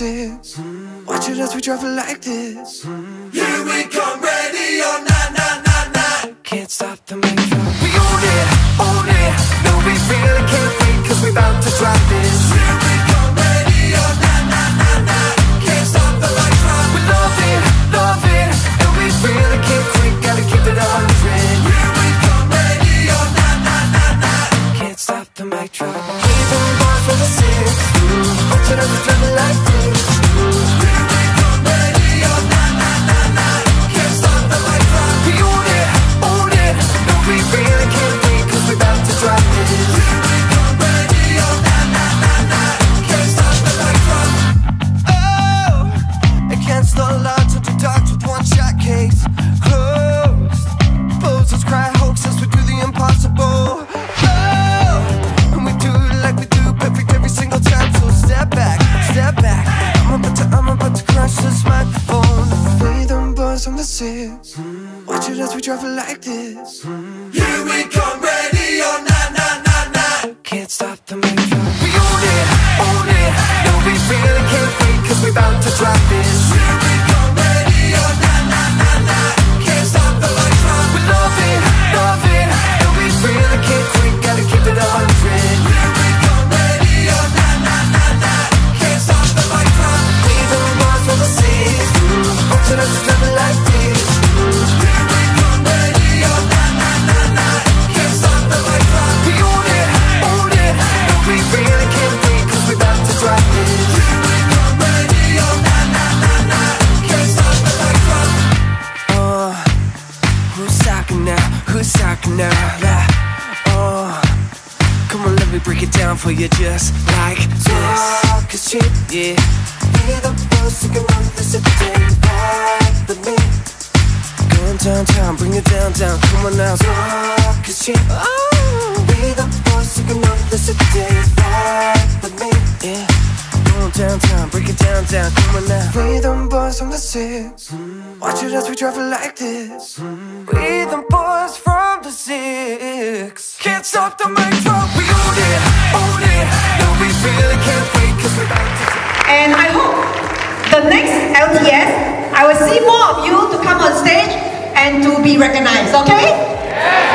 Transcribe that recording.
sense. Watching us, we travel like this. I'm about to, I'm about to crush this microphone. Play them buzz on the six. Watch it as we drive it like this. Here we come, ready or not, not, not, not. Can't stop the drum. We own it, own it. No, we really can't wait, cause we about to drop this. Down for you just like this. Talk is cheap, yeah. Be the boss, you can run this day. Ride with me. Going downtown, bring it down, down. Come on now. Talk is cheap. Oh. Be the boss, you can run this day. Ride with me. Yeah. Going downtown, break it down, down. Come on now. Rhythm boys from the six. Watch it as we it like this. We the boys from the six. Can't stop the mic drop. We own it, And I hope the next LTS, I will see more of you to come on stage and to be recognized, okay?